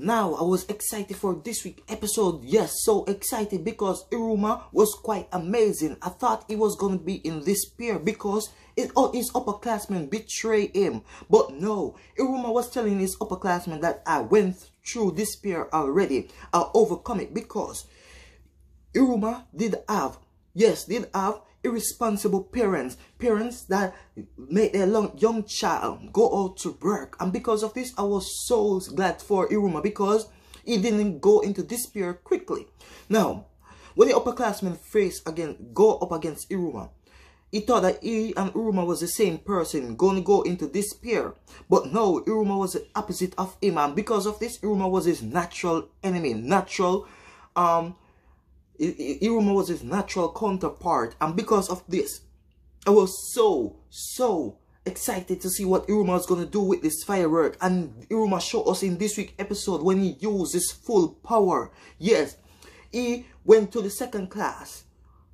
now I was excited for this week episode. Yes, so excited because Iruma was quite amazing. I thought he was gonna be in this pair because oh, his upperclassmen betray him. But no, Iruma was telling his upperclassmen that I went through this pair already. I'll overcome it because Iruma did have, yes, did have irresponsible parents, parents that made their long, young child go out to work. And because of this, I was so glad for Iruma because he didn't go into despair quickly. Now, when the upperclassmen face again, go up against Iruma, he thought that he and Iruma was the same person, going to go into despair. But no, Iruma was the opposite of him. And because of this, Iruma was his natural enemy, natural um Iruma was his natural counterpart. And because of this, I was so, so excited to see what Iruma is going to do with this firework. And Iruma showed us in this week episode when he used his full power. Yes, he went to the second class,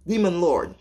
Demon Lord,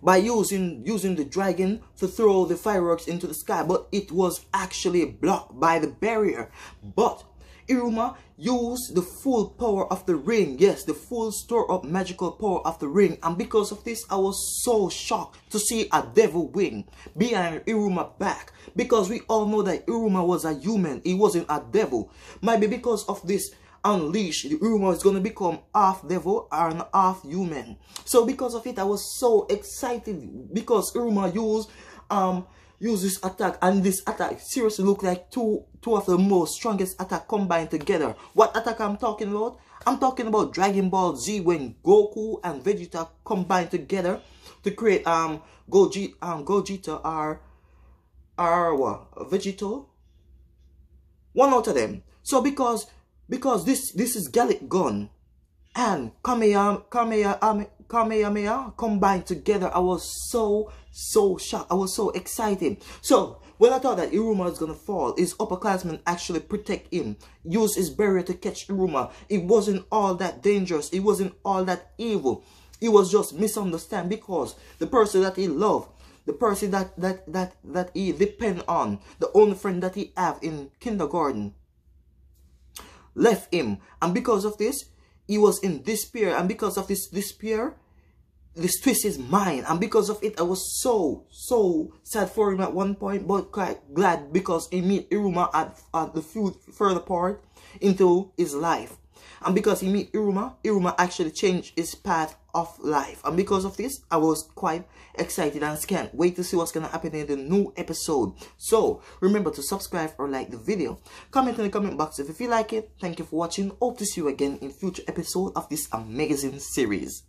by using using the dragon to throw the fireworks into the sky. But it was actually blocked by the barrier. But Iruma used the full power of the ring. Yes, the full store of magical power of the ring. And because of this, I was so shocked to see a devil wing behind Iruma back. Because we all know that Iruma was a human. He wasn't a devil. Maybe because of this unleash, the Iruma is going to become half devil and half human. So because of it, I was so excited because Iruma used um use this attack and this attack seriously look like two two of the most strongest attack combined together. What attack i'm talking about? I'm talking about dragon ball z when goku and vegeta combined together to create um goji um gogeta are are what? Vegito? One out of them. So because because this this is Galick Gun and Kamehameha, Kamehameha, um, Kamehameha combined together. I was so, so shocked. I was so excited. So, when I thought that Iruma was going to fall, his upperclassmen actually protect him, use his barrier to catch Iruma. It wasn't all that dangerous. It wasn't all that evil. It was just misunderstand because the person that he loved, the person that, that, that, that he depend on, the only friend that he have in kindergarten, left him. And because of this, he was in despair and because of this despair this twist his mind and because of it I was so so sad for him at one point but quite glad because he meet Iruma at, at the few further part into his life and because he meet Iruma Iruma actually changed his path of life. And because of this I was quite excited and can't wait to see what's gonna happen in the new episode. So remember to subscribe or like the video. Comment in the comment box if you like it. Thank you for watching. Hope to see you again in future episode of this amazing series